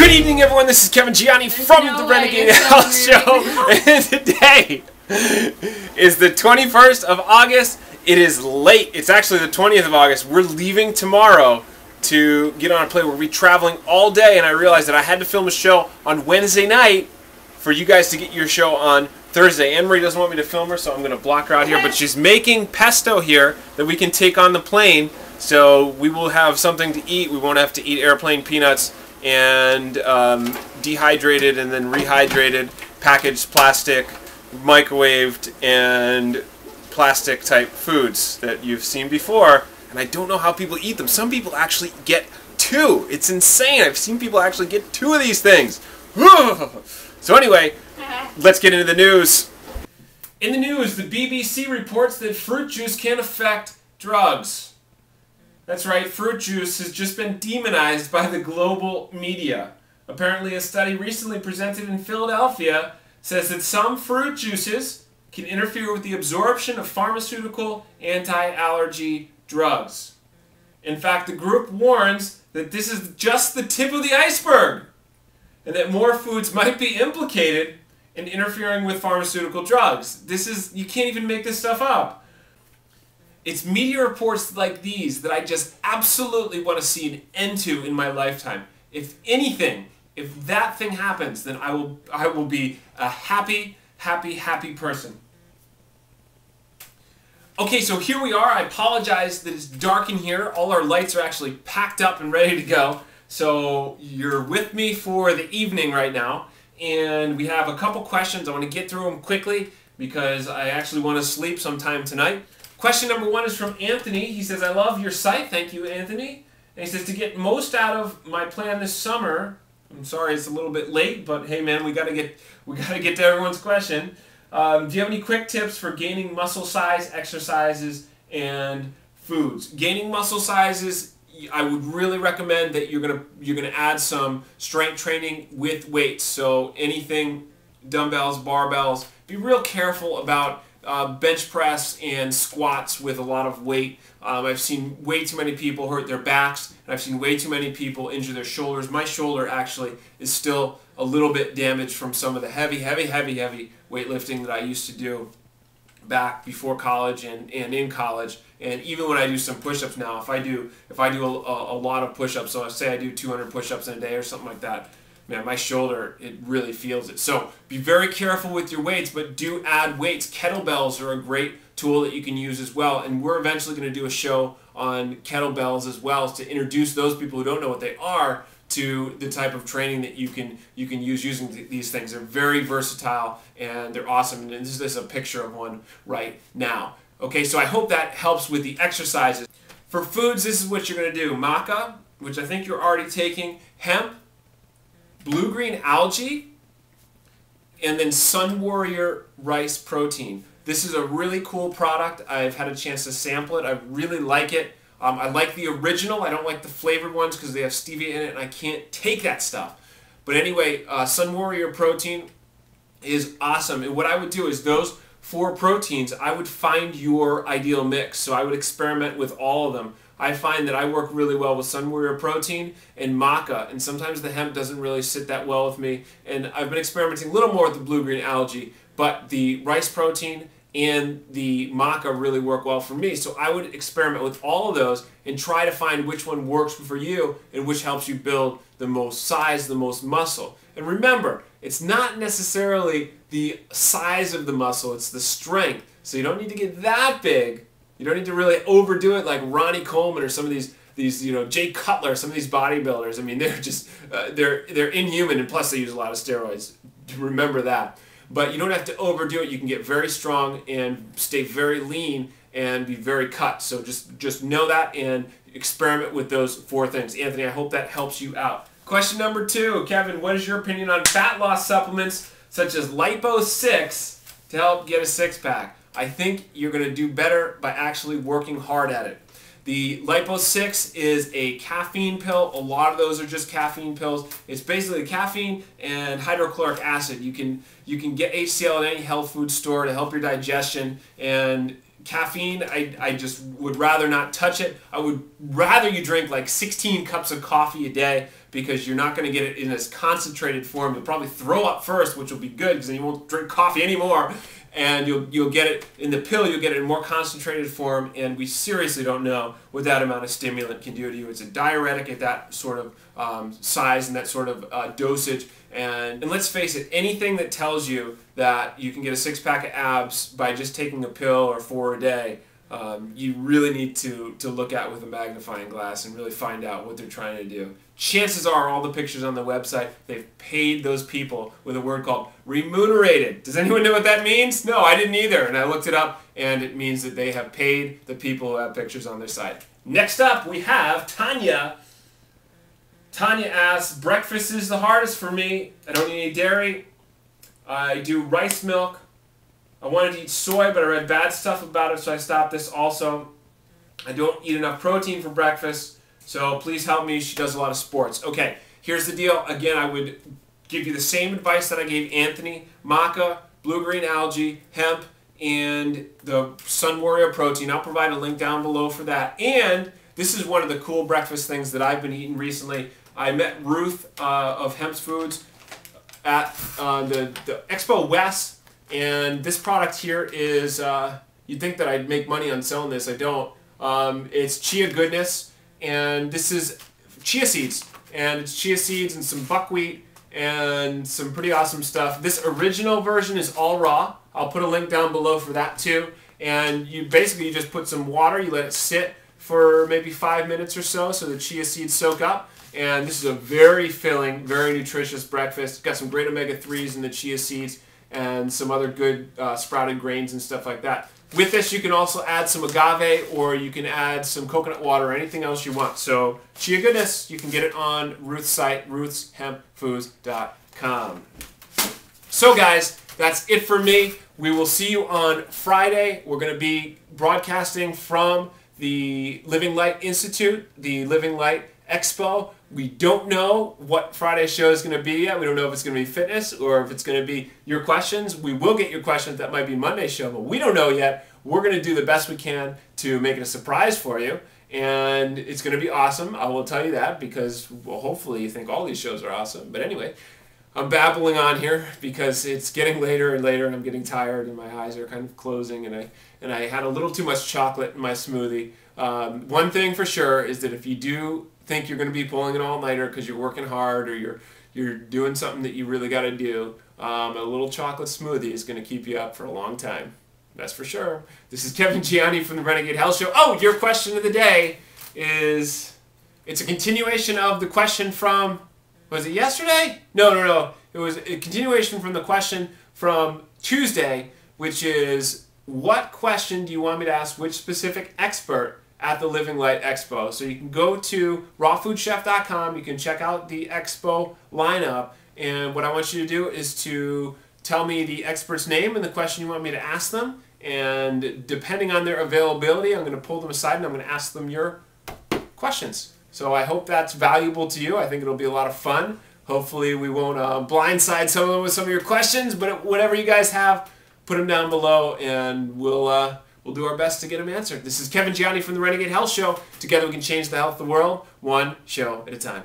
Good evening, everyone. This is Kevin Gianni from no the Renegade Health Show, and today is the 21st of August. It is late. It's actually the 20th of August. We're leaving tomorrow to get on a plane. We'll be traveling all day, and I realized that I had to film a show on Wednesday night for you guys to get your show on Thursday. Anne Marie doesn't want me to film her, so I'm going to block her out here. But she's making pesto here that we can take on the plane. So we will have something to eat. We won't have to eat airplane peanuts and um, dehydrated and then rehydrated, packaged plastic, microwaved, and plastic type foods that you've seen before. And I don't know how people eat them. Some people actually get two. It's insane. I've seen people actually get two of these things. so anyway, let's get into the news. In the news, the BBC reports that fruit juice can affect drugs. That's right, fruit juice has just been demonized by the global media. Apparently, a study recently presented in Philadelphia says that some fruit juices can interfere with the absorption of pharmaceutical anti-allergy drugs. In fact, the group warns that this is just the tip of the iceberg and that more foods might be implicated in interfering with pharmaceutical drugs. This is you can't even make this stuff up. It's media reports like these that I just absolutely want to see an end to in my lifetime. If anything, if that thing happens, then I will I will be a happy, happy, happy person. Okay, so here we are. I apologize that it's dark in here. All our lights are actually packed up and ready to go. So you're with me for the evening right now. And we have a couple questions. I want to get through them quickly because I actually want to sleep sometime tonight. Question number one is from Anthony. He says, I love your site. Thank you, Anthony. And he says, to get most out of my plan this summer, I'm sorry it's a little bit late, but hey man, we gotta get we gotta get to everyone's question. Um, do you have any quick tips for gaining muscle size, exercises, and foods? Gaining muscle sizes, I would really recommend that you're gonna you're gonna add some strength training with weights. So anything, dumbbells, barbells. Be real careful about uh, bench press and squats with a lot of weight. Um, I've seen way too many people hurt their backs, and I've seen way too many people injure their shoulders. My shoulder actually is still a little bit damaged from some of the heavy, heavy, heavy, heavy weightlifting that I used to do back before college and, and in college. And even when I do some push-ups now, if I do if I do a, a, lot of push-ups, so I say I do 200 push-ups in a day or something like that, man, my shoulder, it really feels it. So be very careful with your weights, but do add weights. Kettlebells are a great tool that you can use as well. And we're eventually going to do a show on kettlebells as well to introduce those people who don't know what they are to the type of training that you can you can use using th these things. They're very versatile and they're awesome. And this is a picture of one right now. Okay, so I hope that helps with the exercises. For foods, this is what you're going to do. Maca, which I think you're already taking, hemp, blue green algae, and then Sunwarrior rice protein. This is a really cool product. I've had a chance to sample it. I really like it. Um, I like the original. I don't like the flavored ones because they have stevia in it and I can't take that stuff. But anyway, uh, Sunwarrior protein is awesome. And what I would do is those four proteins, I would find your ideal mix. So I would experiment with all of them. I find that I work really well with Sunwarrior Protein and Maca, and sometimes the hemp doesn't really sit that well with me. And I've been experimenting a little more with the blue-green algae, but the rice protein and the maca really work well for me. So I would experiment with all of those and try to find which one works for you and which helps you build the most size, the most muscle. And remember, it's not necessarily the size of the muscle, it's the strength. So you don't need to get that big, you don't need to really overdo it like Ronnie Coleman or some of these these you know Jay Cutler, some of these bodybuilders. I mean, they're just uh, they're they're inhuman, and plus they use a lot of steroids. Remember that. But you don't have to overdo it. You can get very strong and stay very lean and be very cut. So just just know that and experiment with those four things. Anthony, I hope that helps you out. Question number two, Kevin, what is your opinion on fat loss supplements such as Lipo 6 to help get a six pack? I think you're going to do better by actually working hard at it. The Lipo 6 is a caffeine pill. A lot of those are just caffeine pills. It's basically caffeine and hydrochloric acid. You can you can get HCl at any health food store to help your digestion and caffeine I, I just would rather not touch it i would rather you drink like 16 cups of coffee a day because you're not going to get it in this concentrated form. You'll probably throw up first, which will be good because then you won't drink coffee anymore. And you'll, you'll get it in the pill, you'll get it in more concentrated form. And we seriously don't know what that amount of stimulant can do to you. It's a diuretic at that sort of um, size and that sort of uh, dosage. And, and let's face it, anything that tells you that you can get a six pack of abs by just taking a pill or four a day um, you really need to, to look at with a magnifying glass and really find out what they're trying to do. Chances are, all the pictures on the website, they've paid those people with a word called remunerated. Does anyone know what that means? No, I didn't either. And I looked it up, and it means that they have paid the people who have pictures on their site. Next up, we have Tanya. Tanya asks, breakfast is the hardest for me. I don't eat any dairy. I do rice milk I wanted to eat soy, but I read bad stuff about it, so I stopped this also. I don't eat enough protein for breakfast, so please help me. She does a lot of sports. Okay, here's the deal. Again, I would give you the same advice that I gave Anthony. Maca, blue-green algae, hemp, and the Sunwarrior protein. I'll provide a link down below for that. And this is one of the cool breakfast things that I've been eating recently. I met Ruth uh, of Hemp's Foods at uh, the, the Expo West and this product here is, uh, you'd think that I'd make money on selling this. I don't. Um, it's Chia Goodness, and this is chia seeds. And it's chia seeds and some buckwheat and some pretty awesome stuff. This original version is all raw. I'll put a link down below for that too. And you basically you just put some water, you let it sit for maybe five minutes or so so the chia seeds soak up. And this is a very filling, very nutritious breakfast. Got some great omega-3s in the chia seeds and some other good uh, sprouted grains and stuff like that. With this, you can also add some agave or you can add some coconut water or anything else you want. So, Chia Goodness, you can get it on Ruth's site, ruthshempfoods.com. So, guys, that's it for me. We will see you on Friday. We're going to be broadcasting from the Living Light Institute, the Living Light Expo. We don't know what Friday's show is going to be yet. We don't know if it's going to be fitness or if it's going to be your questions. We will get your questions. That might be Monday's show, but we don't know yet. We're going to do the best we can to make it a surprise for you. And it's going to be awesome. I will tell you that because, well, hopefully you think all these shows are awesome. But anyway, I'm babbling on here because it's getting later and later and I'm getting tired and my eyes are kind of closing and I, and I had a little too much chocolate in my smoothie. Um, one thing for sure is that if you do think you're going to be pulling an all-nighter because you're working hard or you're you're doing something that you really got to do, um, a little chocolate smoothie is going to keep you up for a long time. That's for sure. This is Kevin Gianni from the Renegade Health Show. Oh, your question of the day is it's a continuation of the question from was it yesterday? No, no, no. It was a continuation from the question from Tuesday, which is what question do you want me to ask which specific expert at the Living Light Expo. So you can go to rawfoodchef.com, you can check out the expo lineup, and what I want you to do is to tell me the expert's name and the question you want me to ask them, and depending on their availability, I'm going to pull them aside and I'm going to ask them your questions. So I hope that's valuable to you. I think it'll be a lot of fun. Hopefully we won't uh, blindside someone with some of your questions, but whatever you guys have, put them down below and we'll... Uh, We'll do our best to get them answered. This is Kevin Gianni from the Renegade Health Show. Together we can change the health of the world, one show at a time.